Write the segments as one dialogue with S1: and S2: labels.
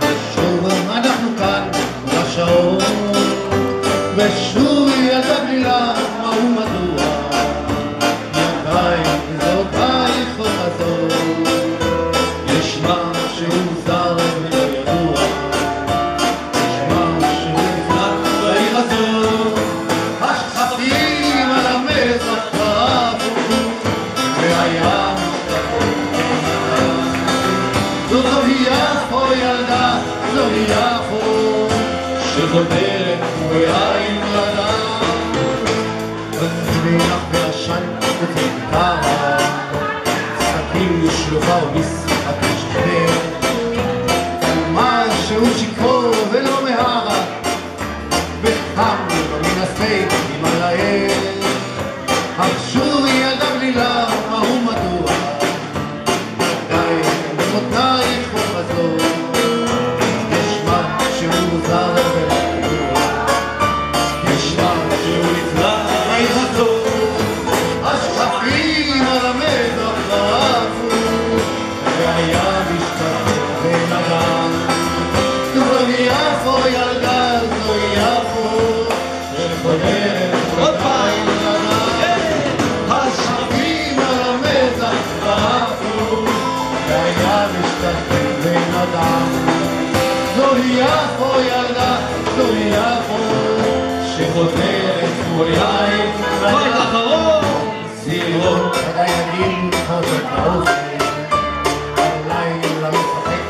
S1: ושוב אנחנו כאן בשעון זוהי יפו ילדה, זוהי יפו שחודרת בעין רדה בנזמינך ועשן וגיטרה סכין שלוחה ומשחק משחרר משהו שיכור ולא מהרה וחם מן הספק עם והיה משתתף ונדם זוהי יפו ילדה זוהי יפו שחודרת כמו יין
S2: בית אחרון!
S1: סירות הדייגים האופן הלילה משחק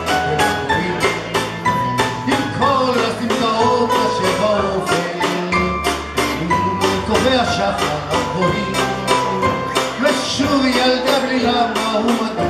S1: ושוב ילדה גלילה מהו מדוע די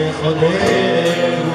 S1: זוהי יפו ילדה,